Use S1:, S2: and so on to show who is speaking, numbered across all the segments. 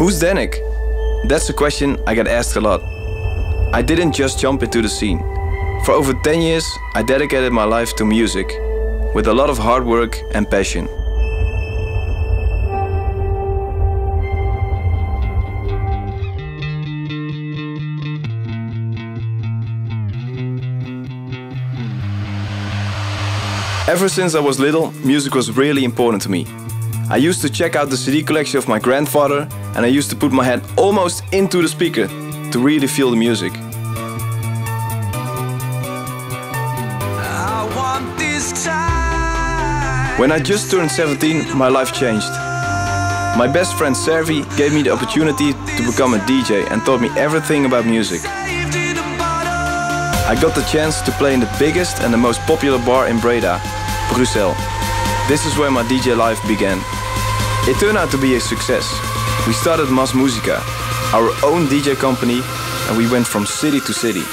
S1: Who's Dannic? That's a question I get asked a lot. I didn't just jump into the scene. For over 10 years, I dedicated my life to music, with a lot of hard work and passion. Ever since I was little, music was really important to me. I used to check out the CD collection of my grandfather and I used to put my head almost into the speaker to really feel the music. When I just turned 17, my life changed. My best friend Servi gave me the opportunity to become a DJ and taught me everything about music. I got the chance to play in the biggest and the most popular bar in Breda, Brussels. This is where my DJ life began. It turned out to be a success. We started Mas Musica, our own DJ company, and we went from city to city.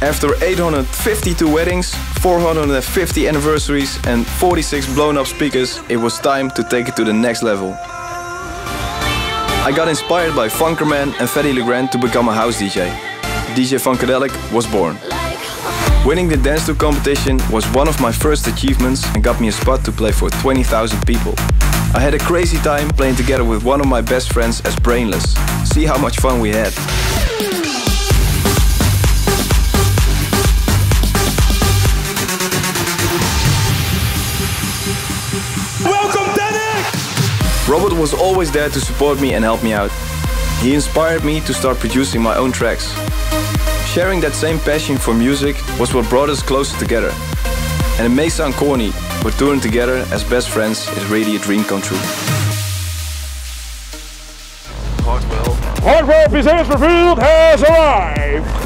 S1: After 852 weddings, 450 anniversaries and 46 blown up speakers, it was time to take it to the next level. I got inspired by Funkerman and Fedde Le Grand to become a house DJ. DJ Funkadelic was born. Winning the Dance Tour competition was one of my first achievements and got me a spot to play for 20,000 people. I had a crazy time playing together with one of my best friends as Brainless. See how much fun we had. Welcome, Dannic! Robert was always there to support me and help me out. He inspired me to start producing my own tracks. Sharing that same passion for music was what brought us closer together. And it may sound corny, but touring together as best friends is really a dream come true.
S2: Hardwell.
S3: Hardwell presents revealed has arrived.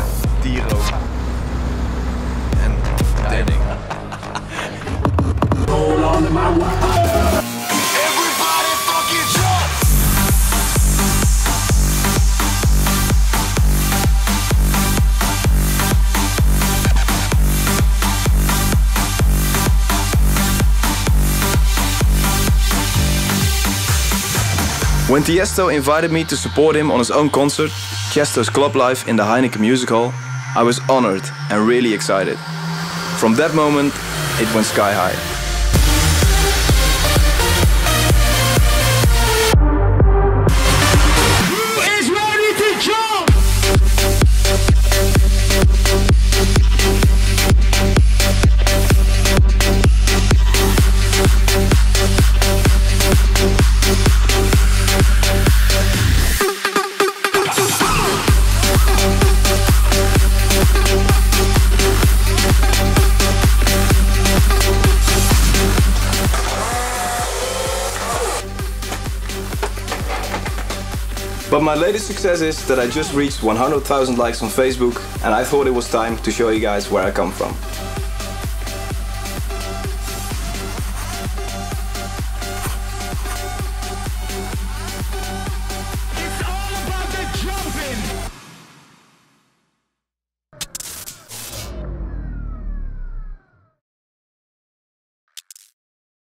S1: When Tiesto invited me to support him on his own concert, Tiesto's Club Life in the Heineken Music Hall, I was honored and really excited. From that moment, it went sky high. But my latest success is that I just reached 100,000 likes on Facebook and I thought it was time to show you guys where I come from.